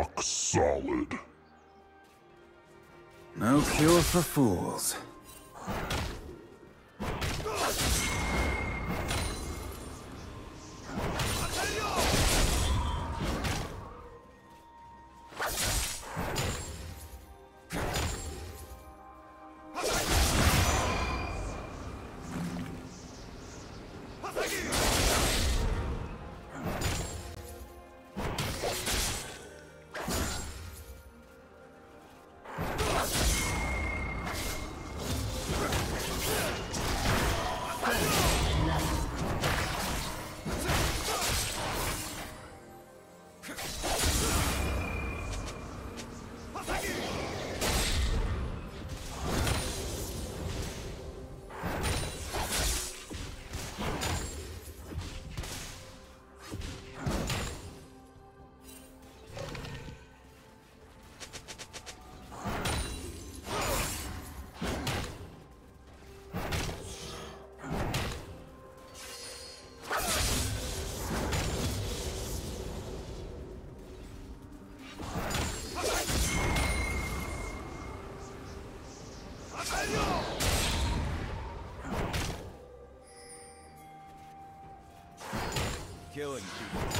rock solid. No cure for fools. Killing people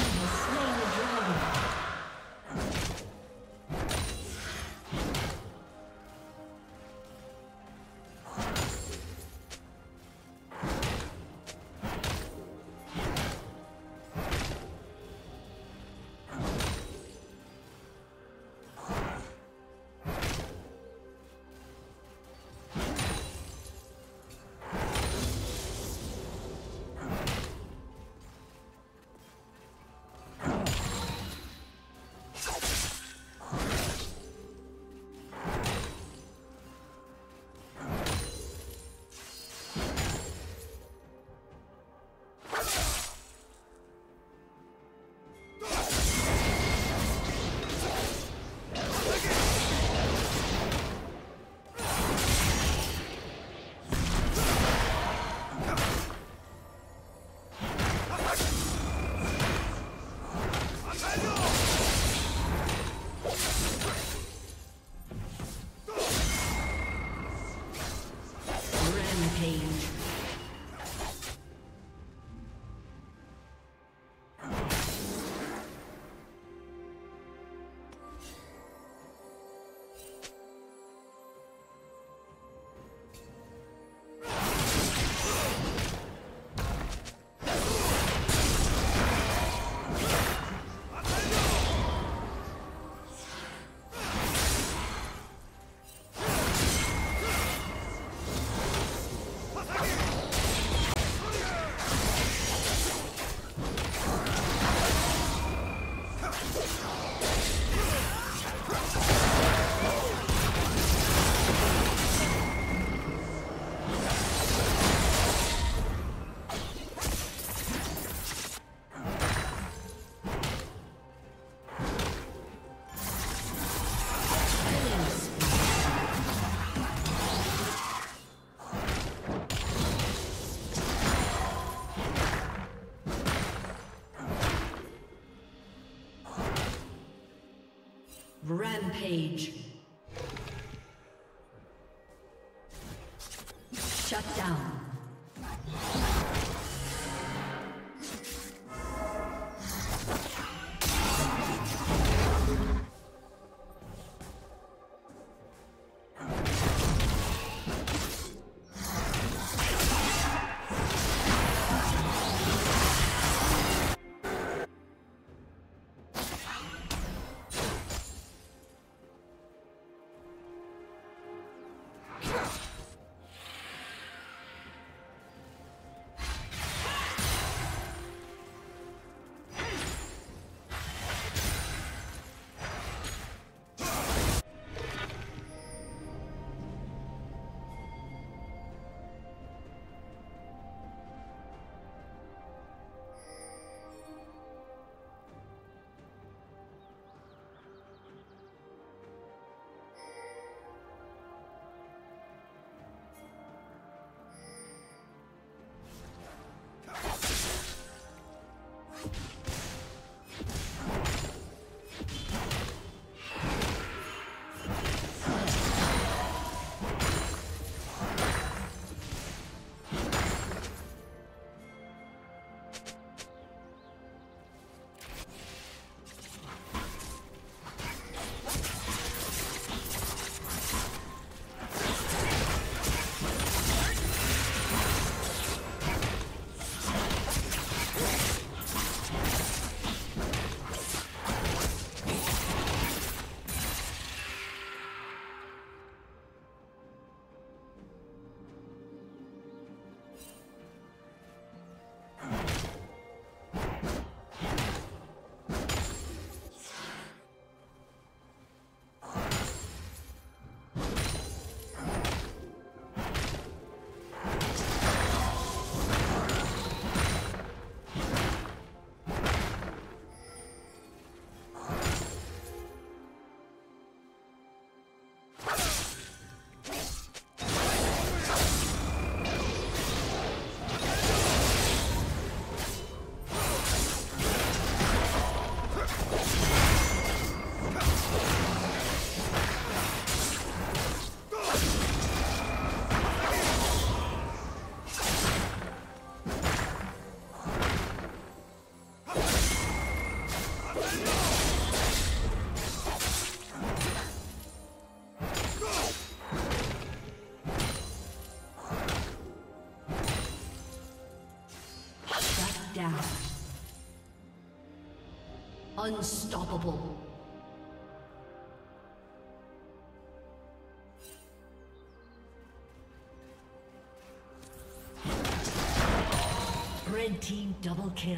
Rampage. Down. Unstoppable. Red team double kill.